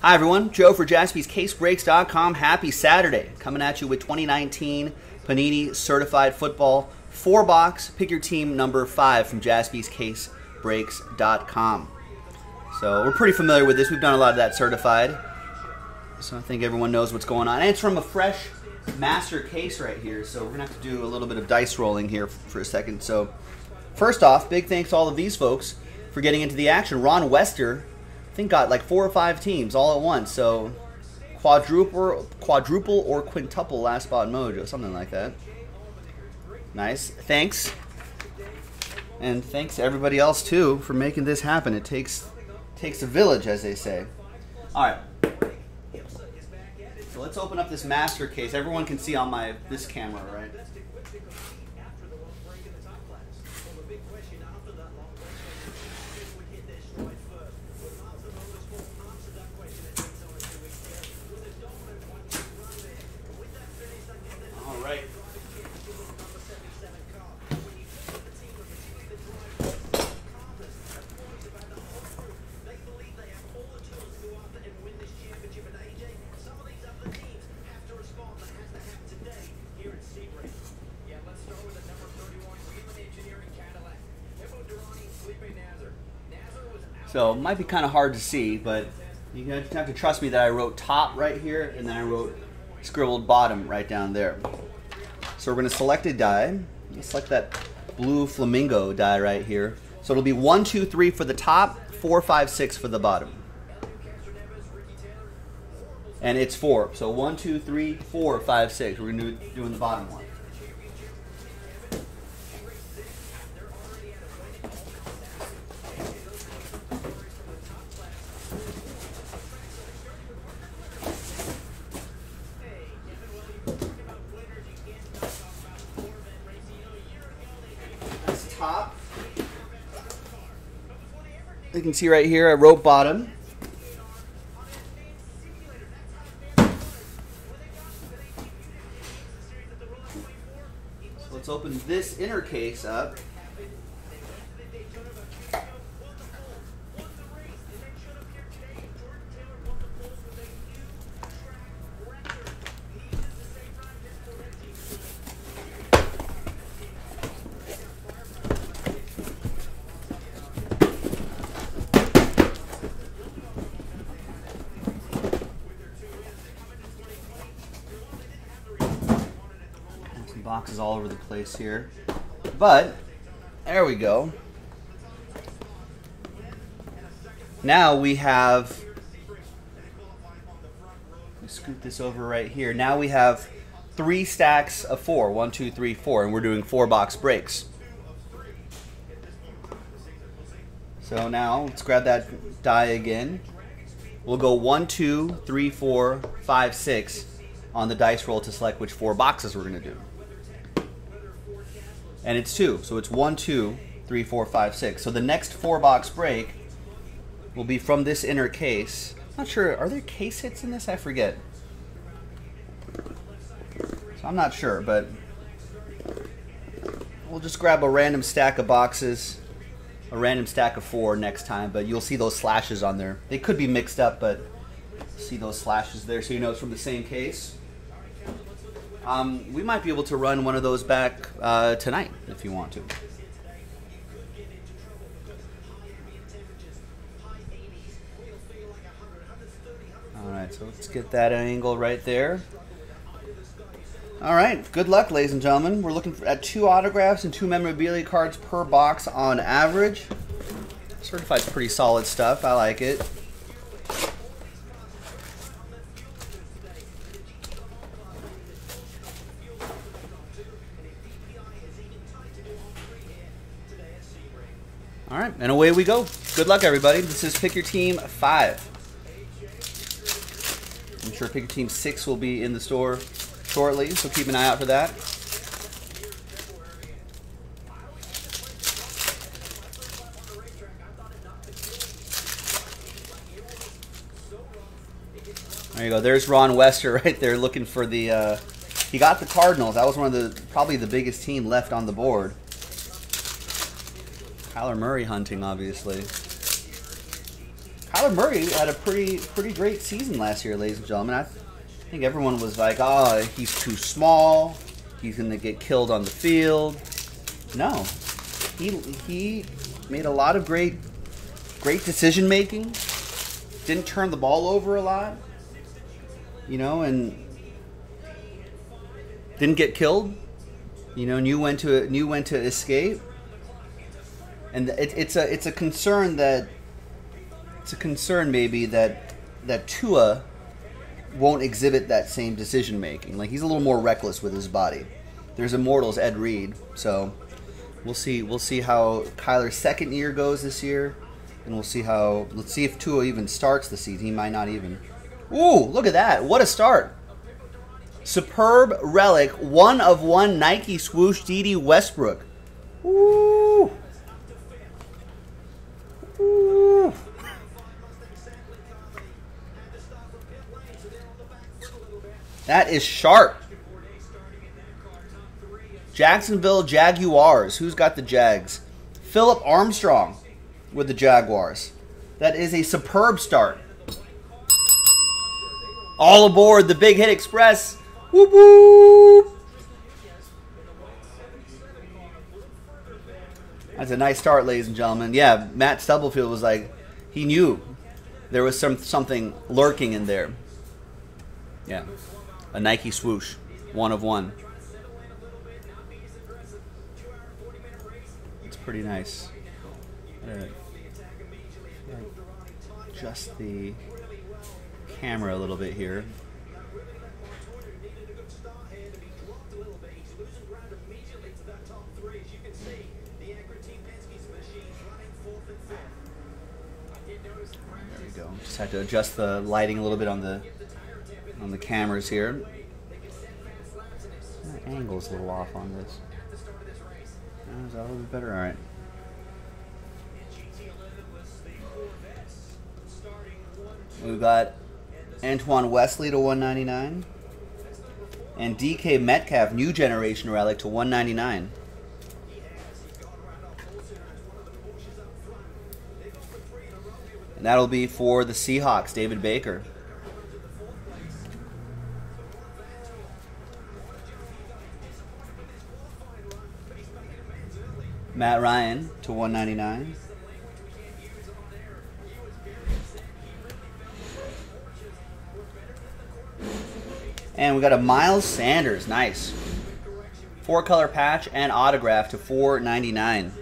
Hi, everyone. Joe for jaspyscasebreaks.com. Happy Saturday. Coming at you with 2019 Panini Certified Football. Four box. Pick your team number five from jaspyscasebreaks.com. So we're pretty familiar with this. We've done a lot of that certified. So I think everyone knows what's going on. And it's from a fresh master case right here. So we're going to have to do a little bit of dice rolling here for a second. So first off, big thanks to all of these folks for getting into the action. Ron Wester think got like four or five teams all at once. So quadruple, quadruple or quintuple last spot mojo, something like that. Nice. Thanks. And thanks to everybody else too for making this happen. It takes takes a village, as they say. All right. So let's open up this master case. Everyone can see on my this camera, right? So it might be kind of hard to see, but you have to trust me that I wrote top right here and then I wrote scribbled bottom right down there. So we're going to select a die. Select that blue flamingo die right here. So it'll be one, two, three for the top, four, five, six for the bottom. And it's four. So one, two, three, four, five, six. We're to do doing the bottom one. top. You can see right here, I wrote bottom. Let's open this inner case up. Boxes all over the place here. But, there we go. Now we have, scoot this over right here. Now we have three stacks of four. One, two, three, four. And we're doing four box breaks. So now let's grab that die again. We'll go one, two, three, four, five, six on the dice roll to select which four boxes we're going to do and it's two. So it's one, two, three, four, five, six. So the next four box break will be from this inner case. I'm not sure, are there case hits in this? I forget. So I'm not sure, but we'll just grab a random stack of boxes, a random stack of four next time, but you'll see those slashes on there. They could be mixed up, but see those slashes there so you know it's from the same case. Um, we might be able to run one of those back uh, tonight if you want to. All right, so let's get that angle right there. All right, good luck, ladies and gentlemen. We're looking at two autographs and two memorabilia cards per box on average. Certified's pretty solid stuff. I like it. And away we go. Good luck, everybody. This is Pick Your Team 5. I'm sure Pick Your Team 6 will be in the store shortly, so keep an eye out for that. There you go. There's Ron Wester right there looking for the... Uh, he got the Cardinals. That was one of the probably the biggest team left on the board. Kyler Murray hunting, obviously. Kyler Murray had a pretty pretty great season last year, ladies and gentlemen. I think everyone was like, "Oh, he's too small. He's going to get killed on the field." No, he he made a lot of great great decision making. Didn't turn the ball over a lot, you know, and didn't get killed. You know, knew when to knew when to escape. And it, it's a it's a concern that it's a concern maybe that that Tua won't exhibit that same decision making. Like he's a little more reckless with his body. There's immortals Ed Reed, so we'll see we'll see how Kyler's second year goes this year, and we'll see how let's see if Tua even starts the season. He might not even. Ooh, look at that! What a start! Superb relic, one of one Nike swoosh Dede Westbrook. Ooh. That is sharp. Jacksonville Jaguars. Who's got the Jags? Philip Armstrong with the Jaguars. That is a superb start. All aboard the Big Hit Express. Whoop whoop. That's a nice start, ladies and gentlemen. Yeah, Matt Stubblefield was like, he knew there was some something lurking in there. Yeah, a Nike swoosh, one of one. It's pretty nice. Adjust the camera a little bit here. There we go. Just had to adjust the lighting a little bit on the on the cameras here. The angle's a little off on this. Oh, is that a little bit better? All right. We've got Antoine Wesley to 199. And DK Metcalf, new generation relic to 199. And that'll be for the Seahawks, David Baker. Matt Ryan to 199. And we got a Miles Sanders, nice. Four color patch and autograph to 499.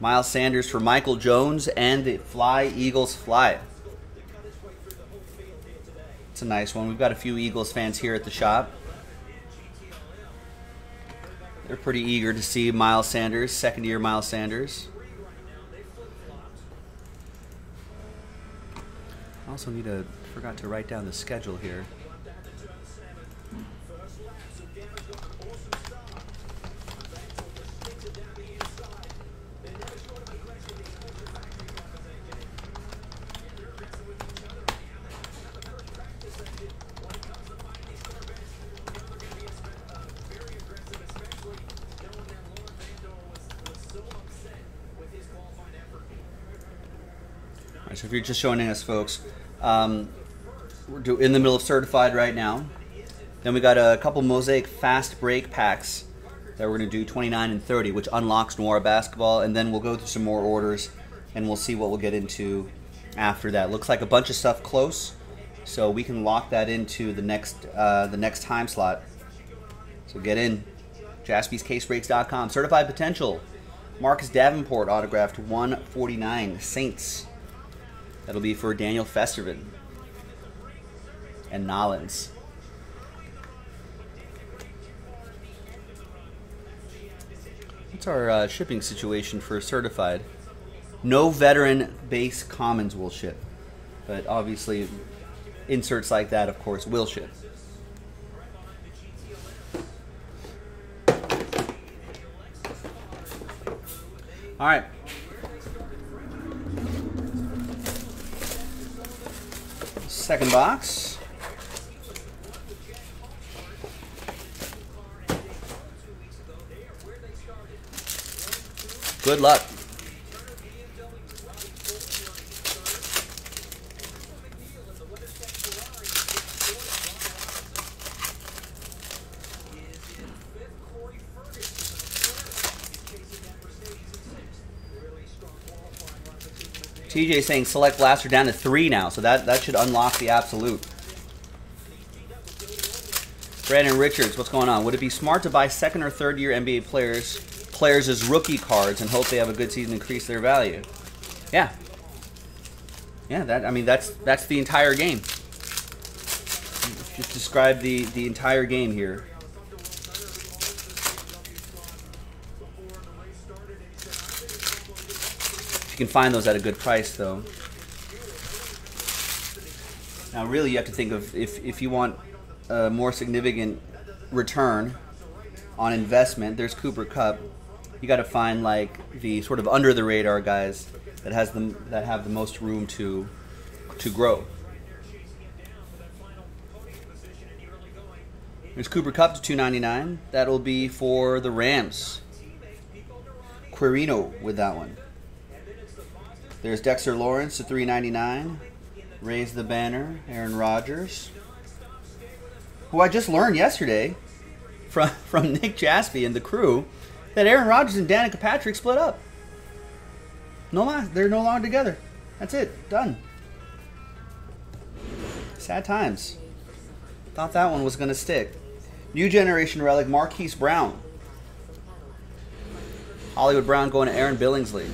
Miles Sanders for Michael Jones and the Fly Eagles Fly. It's a nice one. We've got a few Eagles fans here at the shop. They're pretty eager to see Miles Sanders, second year Miles Sanders. I also need to forgot to write down the schedule here. So if you're just joining us, folks, um, we're do, in the middle of certified right now. Then we got a couple mosaic fast break packs that we're going to do 29 and 30, which unlocks Noir basketball, and then we'll go through some more orders and we'll see what we'll get into after that. Looks like a bunch of stuff close, so we can lock that into the next uh, the next time slot. So get in, jaspyscasebreaks.com. Certified potential. Marcus Davenport autographed 149 Saints. That'll be for Daniel Festervin and Nollins. What's our uh, shipping situation for certified? No veteran base commons will ship, but obviously inserts like that, of course, will ship. All right. Second box. Good luck. TJ saying select blaster down to three now, so that, that should unlock the absolute. Brandon Richards, what's going on? Would it be smart to buy second or third year NBA players players as rookie cards and hope they have a good season increase their value? Yeah. Yeah, that I mean that's that's the entire game. Just describe the the entire game here. Can find those at a good price though. Now really you have to think of if if you want a more significant return on investment, there's Cooper Kupp. You got to find like the sort of under the radar guys that has them that have the most room to to grow. There's Cooper Kupp to 299. That'll be for the Rams. Quirino with that one. There's Dexter Lawrence to 399. Raise the banner. Aaron Rodgers who I just learned yesterday from, from Nick Jaspy and the crew that Aaron Rodgers and Danica Patrick split up. No, they're no longer together. That's it. Done. Sad times. Thought that one was going to stick. New generation relic Marquise Brown. Hollywood Brown going to Aaron Billingsley.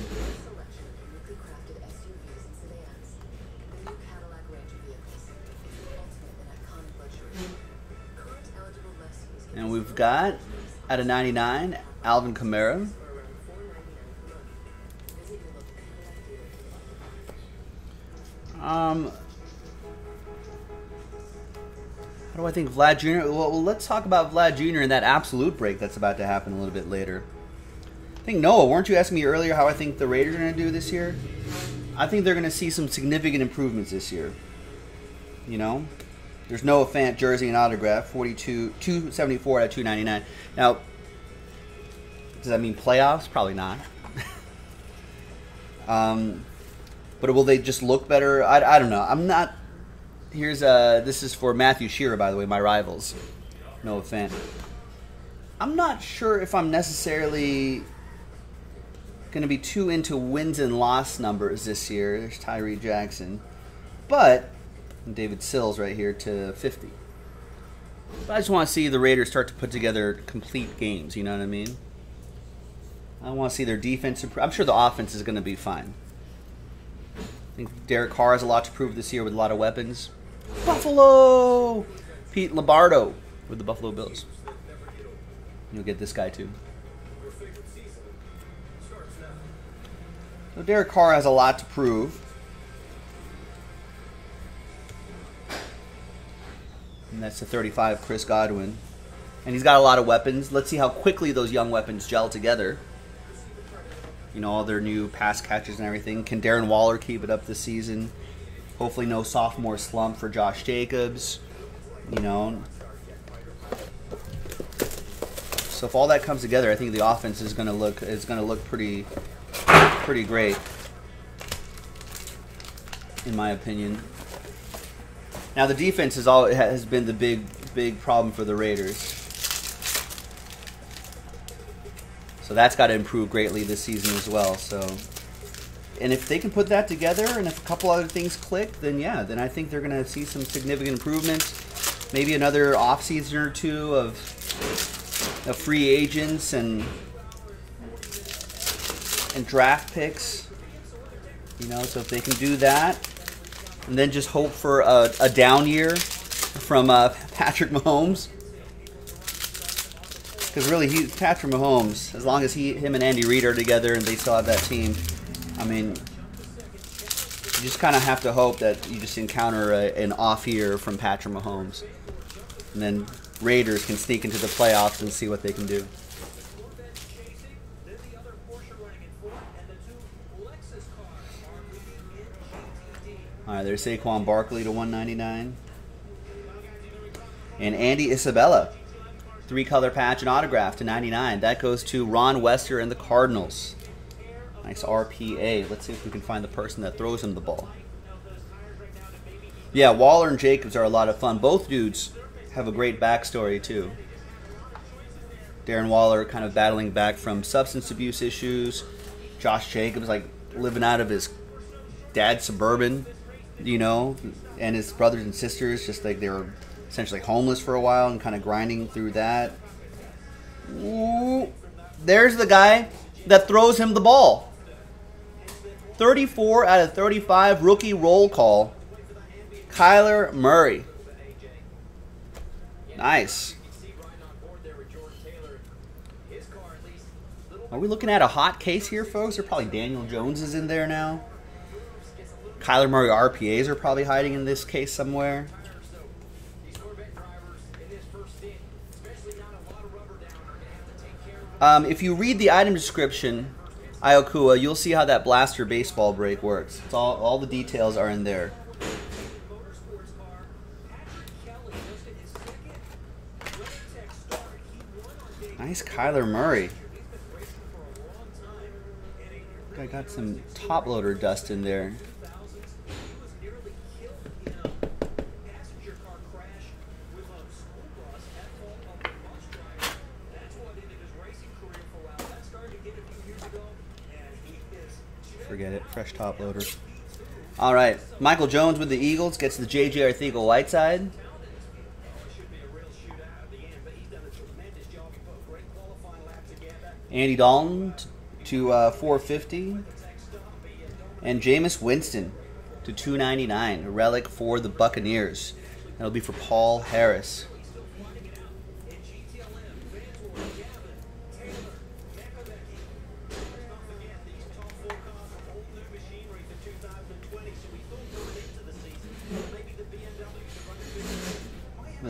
And we've got, at a 99, Alvin Kamara. Um, how do I think Vlad Jr.? Well, let's talk about Vlad Jr. and that absolute break that's about to happen a little bit later. I think Noah, weren't you asking me earlier how I think the Raiders are going to do this year? I think they're going to see some significant improvements this year. You know, there's Noah Fant jersey and autograph, 42, 274 out of 299. Now, does that mean playoffs? Probably not. um, but will they just look better? I, I don't know. I'm not. Here's uh this is for Matthew Shearer, by the way, my rivals. Noah Fant. I'm not sure if I'm necessarily going to be too into wins and loss numbers this year. There's Tyree Jackson, but David Sills right here to 50. But I just want to see the Raiders start to put together complete games. You know what I mean? I want to see their defense. I'm sure the offense is going to be fine. I think Derek Carr has a lot to prove this year with a lot of weapons. Buffalo! Pete Lombardo with the Buffalo Bills. You'll get this guy too. So Derek Carr has a lot to prove. And that's the 35, Chris Godwin. And he's got a lot of weapons. Let's see how quickly those young weapons gel together. You know, all their new pass catches and everything. Can Darren Waller keep it up this season? Hopefully, no sophomore slump for Josh Jacobs. You know. So if all that comes together, I think the offense is going to look is to look pretty pretty great, in my opinion. Now the defense has all has been the big big problem for the Raiders. So that's got to improve greatly this season as well. So and if they can put that together and if a couple other things click, then yeah, then I think they're going to see some significant improvements. Maybe another offseason or two of, of free agents and and draft picks. You know, so if they can do that, and then just hope for a, a down year from uh, Patrick Mahomes. Because really, he Patrick Mahomes. As long as he, him, and Andy Reid are together, and they still have that team, I mean, you just kind of have to hope that you just encounter a, an off year from Patrick Mahomes, and then Raiders can sneak into the playoffs and see what they can do. All right, there's Saquon Barkley to 199. And Andy Isabella, three color patch and autograph to 99. That goes to Ron Wester and the Cardinals. Nice RPA. Let's see if we can find the person that throws him the ball. Yeah, Waller and Jacobs are a lot of fun. Both dudes have a great backstory, too. Darren Waller kind of battling back from substance abuse issues. Josh Jacobs, like living out of his dad suburban, you know, and his brothers and sisters just like they were essentially homeless for a while and kind of grinding through that. Ooh, there's the guy that throws him the ball. 34 out of 35 rookie roll call. Kyler Murray. Nice. Are we looking at a hot case here, folks? Or probably Daniel Jones is in there now. Kyler Murray RPAs are probably hiding in this case somewhere. Um, if you read the item description, Iokua, you'll see how that blaster baseball break works. It's all, all the details are in there. Nice Kyler Murray. I got some top loader dust in there. Forget it. Top loader. All right. Michael Jones with the Eagles gets the J.J. Arcega-Whiteside. Andy Dalton to uh, 450. And Jameis Winston to 299. A relic for the Buccaneers. That'll be for Paul Harris.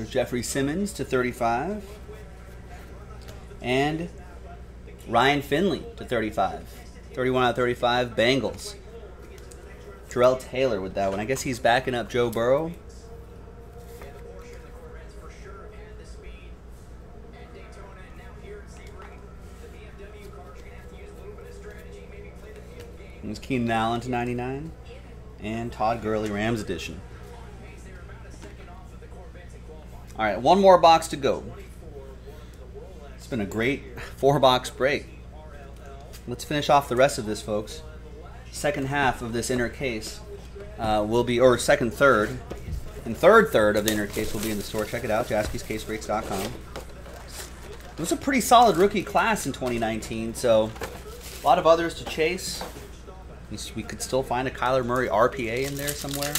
Jeffrey Simmons to 35. And Ryan Finley to 35. 31 out of 35, Bengals. Terrell Taylor with that one. I guess he's backing up Joe Burrow. There's Keenan Allen to 99. And Todd Gurley Rams edition. All right, one more box to go. It's been a great four box break. Let's finish off the rest of this, folks. Second half of this inner case uh, will be, or second third, and third third of the inner case will be in the store. Check it out, jaspyscasebreaks.com. It was a pretty solid rookie class in 2019, so a lot of others to chase. We could still find a Kyler Murray RPA in there somewhere.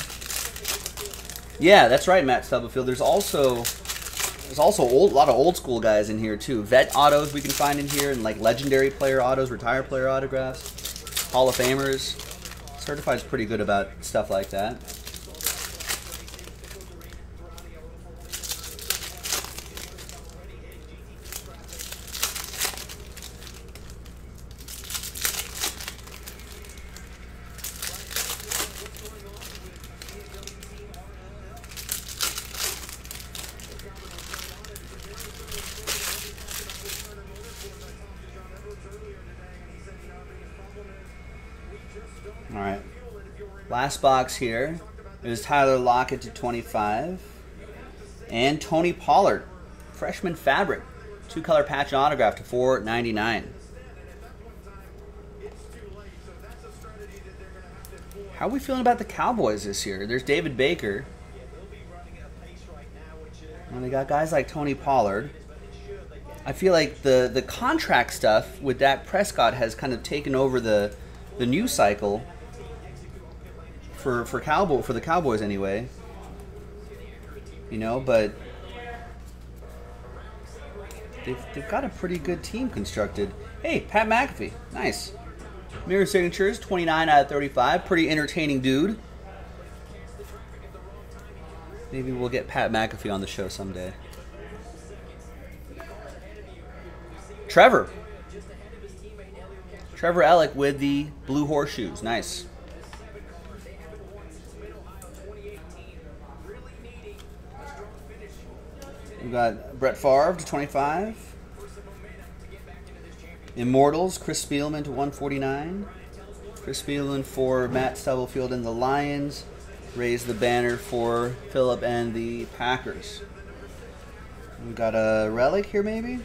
Yeah, that's right, Matt Stubblefield. There's also there's also old, a lot of old school guys in here too. Vet autos we can find in here, and like legendary player autos, retired player autographs, Hall of Famers. Certified's pretty good about stuff like that. All right. Last box here is Tyler Lockett to 25. And Tony Pollard, freshman fabric, two color patch autograph to 4.99. How are we feeling about the Cowboys this year? There's David Baker. And they got guys like Tony Pollard. I feel like the the contract stuff with Dak Prescott has kind of taken over the the news cycle for for cowboy for the Cowboys anyway. You know, but they've they've got a pretty good team constructed. Hey, Pat McAfee, nice. Mirror signatures, 29 out of 35. Pretty entertaining dude. Maybe we'll get Pat McAfee on the show someday. Trevor. Trevor Alec with the blue horseshoes. Nice. We got Brett Favre to 25. Immortals, Chris Spielman to 149. Chris Spielman for Matt Stubblefield and the Lions. Raise the banner for Philip and the Packers. We've got a relic here, maybe?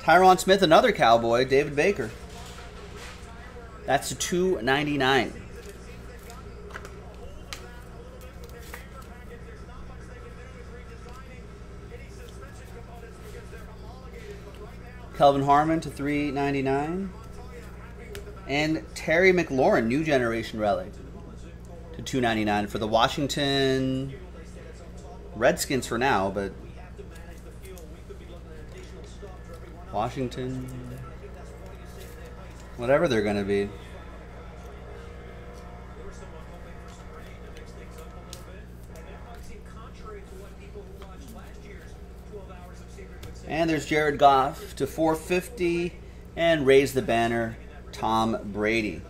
Tyron Smith, another Cowboy. David Baker. That's a 299. Kelvin Harmon to 399. And Terry McLaurin, new generation relic to 299 for the Washington Redskins for now, but Washington whatever they're going to be. And there's Jared Goff to 450 and raise the banner, Tom Brady.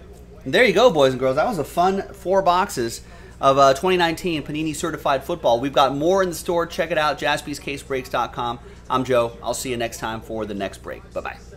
And there you go, boys and girls. That was a fun four boxes of uh, 2019 Panini Certified Football. We've got more in the store. Check it out, jaspyscasebreaks.com. I'm Joe. I'll see you next time for the next break. Bye-bye.